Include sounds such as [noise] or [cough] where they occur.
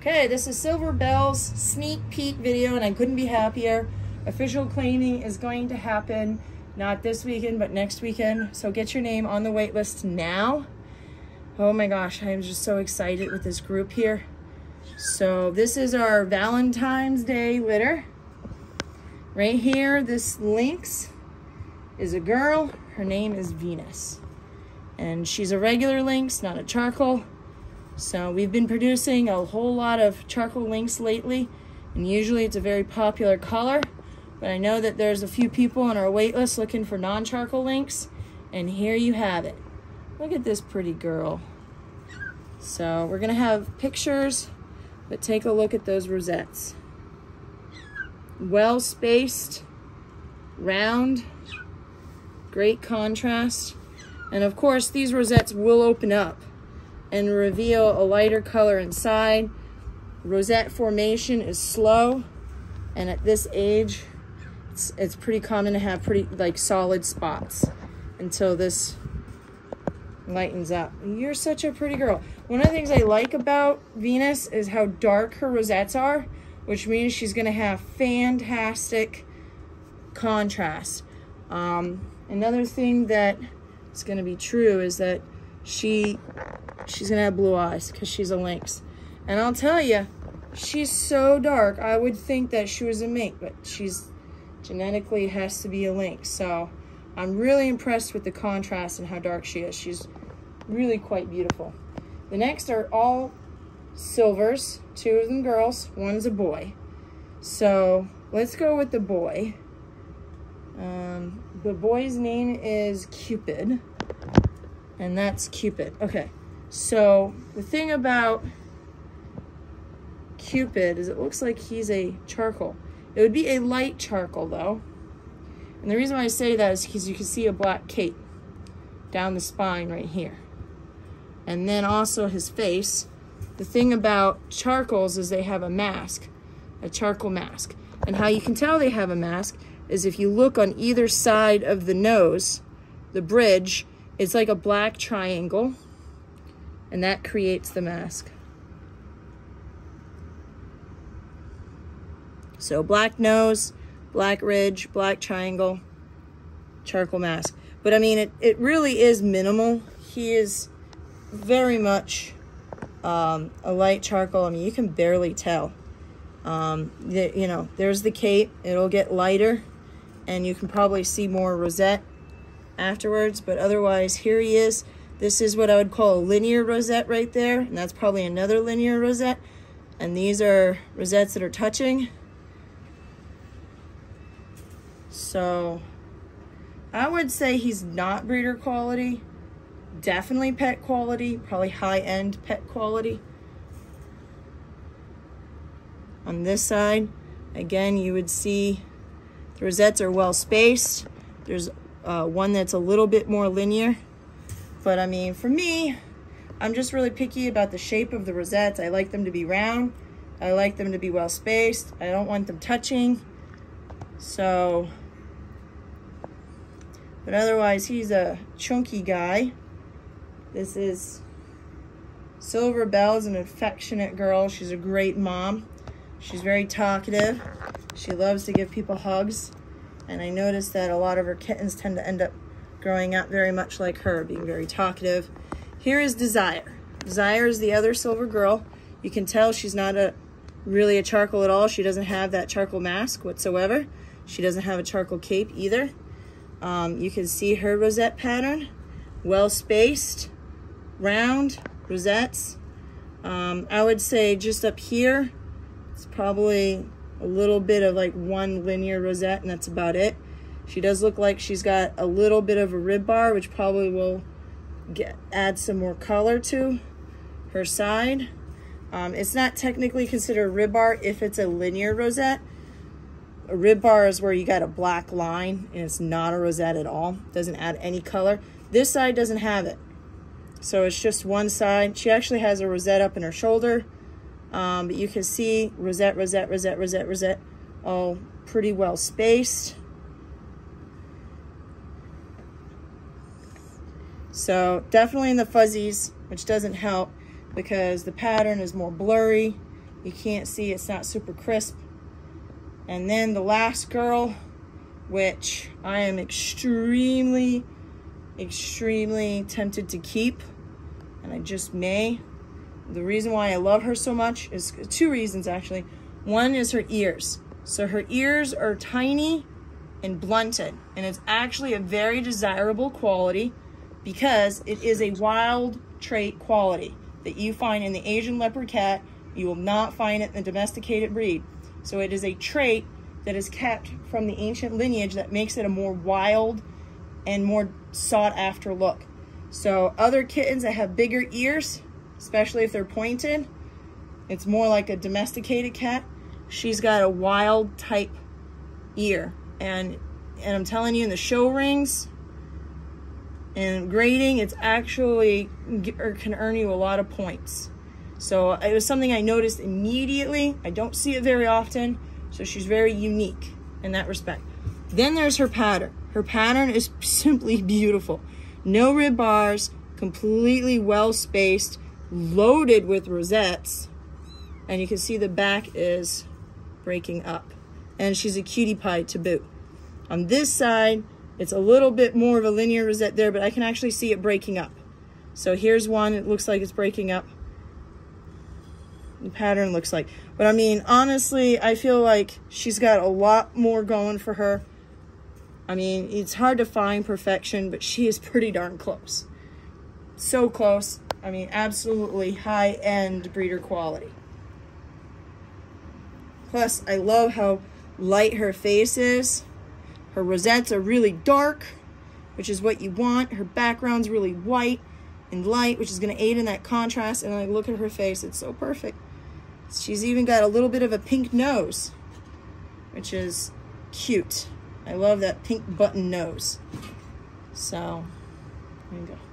Okay, this is Silver Bells sneak peek video and I couldn't be happier. Official claiming is going to happen not this weekend, but next weekend. So get your name on the wait list now. Oh my gosh, I'm just so excited with this group here. So this is our Valentine's Day litter. Right here, this lynx is a girl. Her name is Venus. And she's a regular lynx, not a charcoal. So we've been producing a whole lot of charcoal lynx lately. And usually it's a very popular color. But I know that there's a few people on our wait list looking for non-charcoal lynx, And here you have it. Look at this pretty girl. So we're gonna have pictures, but take a look at those rosettes well spaced, round, great contrast. And of course, these rosettes will open up and reveal a lighter color inside. Rosette formation is slow, and at this age, it's, it's pretty common to have pretty like solid spots until this lightens up. You're such a pretty girl. One of the things I like about Venus is how dark her rosettes are which means she's going to have fantastic contrast. Um, another thing that is going to be true is that she she's going to have blue eyes because she's a lynx. And I'll tell you, she's so dark. I would think that she was a mink, but she's genetically has to be a lynx. So I'm really impressed with the contrast and how dark she is. She's really quite beautiful. The next are all silvers, two of them girls, one's a boy. So let's go with the boy. Um, the boy's name is Cupid, and that's Cupid. Okay, so the thing about Cupid is it looks like he's a charcoal. It would be a light charcoal though. And the reason why I say that is because you can see a black cape down the spine right here. And then also his face the thing about charcoals is they have a mask, a charcoal mask. And how you can tell they have a mask is if you look on either side of the nose, the bridge, it's like a black triangle, and that creates the mask. So black nose, black ridge, black triangle, charcoal mask. But I mean, it, it really is minimal. He is very much um, a light charcoal. I mean, you can barely tell. Um, the, you know, there's the cape. It'll get lighter, and you can probably see more rosette afterwards. But otherwise, here he is. This is what I would call a linear rosette right there, and that's probably another linear rosette. And these are rosettes that are touching. So I would say he's not breeder quality definitely pet quality, probably high-end pet quality. On this side, again, you would see the rosettes are well spaced. There's uh, one that's a little bit more linear. But I mean, for me, I'm just really picky about the shape of the rosettes. I like them to be round. I like them to be well spaced. I don't want them touching. So, but otherwise, he's a chunky guy. This is Silver Bell's an affectionate girl. She's a great mom. She's very talkative. She loves to give people hugs. And I noticed that a lot of her kittens tend to end up growing up very much like her, being very talkative. Here is Desire. Desire is the other silver girl. You can tell she's not a really a charcoal at all. She doesn't have that charcoal mask whatsoever. She doesn't have a charcoal cape either. Um, you can see her rosette pattern, well spaced round rosettes. Um, I would say just up here, it's probably a little bit of like one linear rosette and that's about it. She does look like she's got a little bit of a rib bar, which probably will get add some more color to her side. Um, it's not technically considered a rib bar if it's a linear rosette. A rib bar is where you got a black line and it's not a rosette at all. Doesn't add any color. This side doesn't have it. So it's just one side. She actually has a rosette up in her shoulder. Um, but you can see rosette, rosette, rosette, rosette, rosette, all pretty well spaced. So definitely in the fuzzies, which doesn't help because the pattern is more blurry You can't see, it's not super crisp. And then the last girl, which I am extremely, extremely tempted to keep, and I just may. The reason why I love her so much is two reasons actually. One is her ears. So her ears are tiny and blunted, and it's actually a very desirable quality because it is a wild trait quality that you find in the Asian leopard cat. You will not find it in the domesticated breed. So it is a trait that is kept from the ancient lineage that makes it a more wild and more sought after look. So other kittens that have bigger ears, especially if they're pointed, it's more like a domesticated cat. She's got a wild type ear. And, and I'm telling you, in the show rings and grading, it's actually or er, can earn you a lot of points. So uh, it was something I noticed immediately. I don't see it very often. So she's very unique in that respect. Then there's her pattern. Her pattern is [laughs] simply beautiful. No rib bars, completely well spaced, loaded with rosettes. And you can see the back is breaking up. And she's a cutie pie to boot. On this side, it's a little bit more of a linear rosette there, but I can actually see it breaking up. So here's one, it looks like it's breaking up. The pattern looks like. But I mean, honestly, I feel like she's got a lot more going for her. I mean, it's hard to find perfection, but she is [laughs] pretty darn close. So close. I mean, absolutely high-end breeder quality. Plus, I love how light her face is. Her rosettes are really dark, which is what you want. Her background's really white and light, which is going to aid in that contrast. And I look at her face, it's so perfect. She's even got a little bit of a pink nose, which is cute. I love that pink button nose. So, there you go.